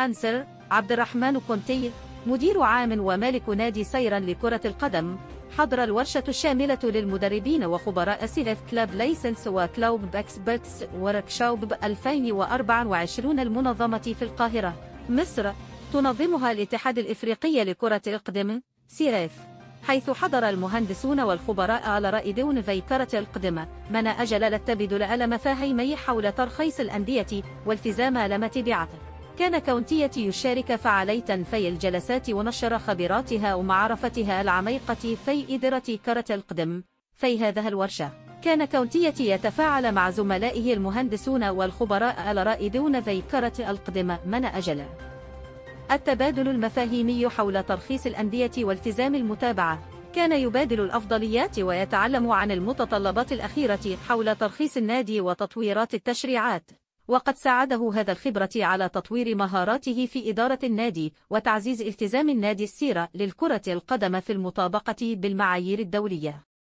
أنسر عبد الرحمن كونتي مدير عام ومالك نادي سيرا لكرة القدم حضر الورشة الشاملة للمدربين وخبراء سيلف كلاب ليسنس وكلوب باكس باكس وركشوب 2024 المنظمة في القاهرة مصر تنظمها الاتحاد الإفريقي لكرة القدم سيريف حيث حضر المهندسون والخبراء على رأي دون ذيكرة القدم من أجل التبدل على مفاهيمي حول ترخيص الأندية والتزام لما تبعته. كان كونتية يشارك فعالية في الجلسات ونشر خبراتها ومعرفتها العميقة في إدارة كرة القدم. في هذه الورشة كان كونتية يتفاعل مع زملائه المهندسون والخبراء على رأي دون ذيكرة القدم من أجل التبادل المفاهيمي حول ترخيص الأندية والتزام المتابعة. كان يبادل الأفضليات ويتعلم عن المتطلبات الأخيرة حول ترخيص النادي وتطويرات التشريعات. وقد ساعده هذا الخبرة على تطوير مهاراته في إدارة النادي وتعزيز التزام النادي السيرة للكرة القدم في المطابقة بالمعايير الدولية.